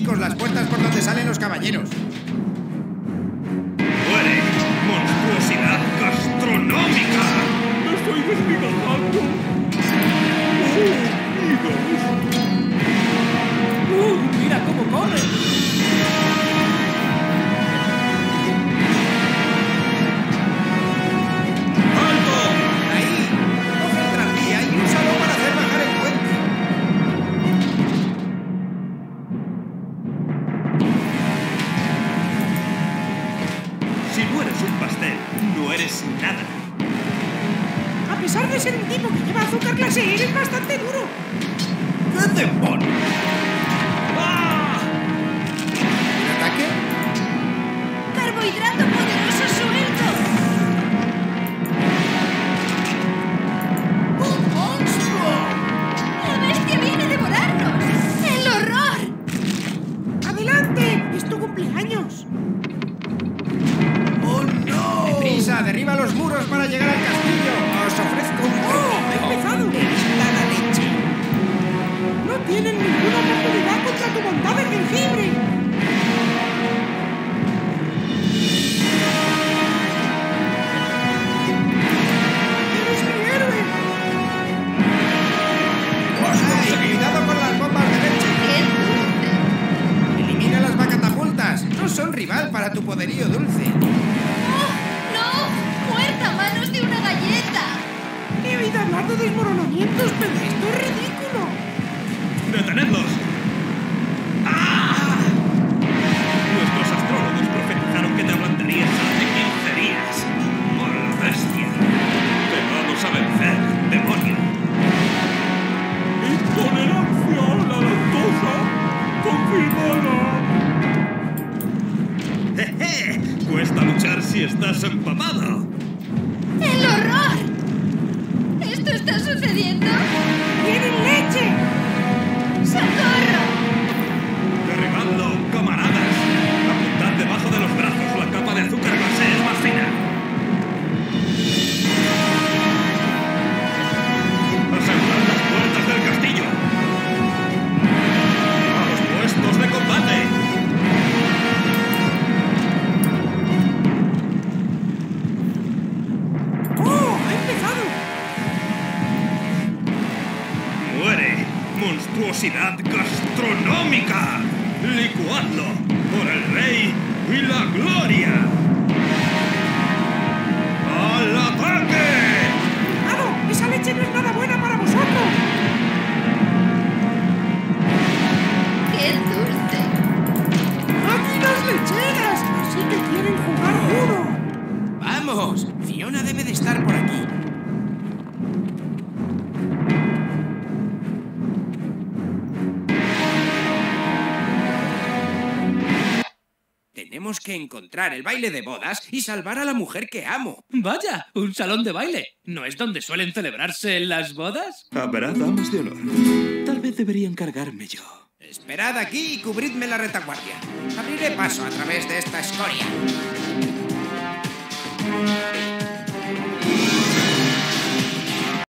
chicos, las puertas por donde salen los caballeros. ¡Muere! ¡Monstruosidad gastronómica! Un pastel. No eres nada. A pesar de ser un tipo que lleva azúcar clase, eres bastante duro. ¿Qué demonios? ¡Derriba los muros para llegar al castillo! ¡Os ofrezco un ¡Oh! ¡Ha empezado! ¡La leche! ¡No tienen ninguna oportunidad contra tu bondad de jengibre! ¡Eres mi héroe! ¡Ay, cuidado con las bombas de leche! ¡Elimina las macatapultas! No son rival para tu poderío dulce. Hablar de desmoronamientos, pero esto es ridículo. ¡Detenedlos! ¡Ah! Nuestros astrólogos profetizaron que te ablandarías hace 15 días. ¡Por la bestia! ¡Te vamos a vencer, demonio! ¡Intolerancia a la lactosa! ¡Confirmada! ¡Jeje! Cuesta luchar si estás empapado. Está ¡Monstruosidad gastronómica! ¡Licuadlo! ¡Por el rey y la gloria! Tenemos que encontrar el baile de bodas y salvar a la mujer que amo. Vaya, un salón de baile. ¿No es donde suelen celebrarse las bodas? Habrá damas de honor. Tal vez debería encargarme yo. Esperad aquí y cubridme la retaguardia. Abriré paso a través de esta escoria.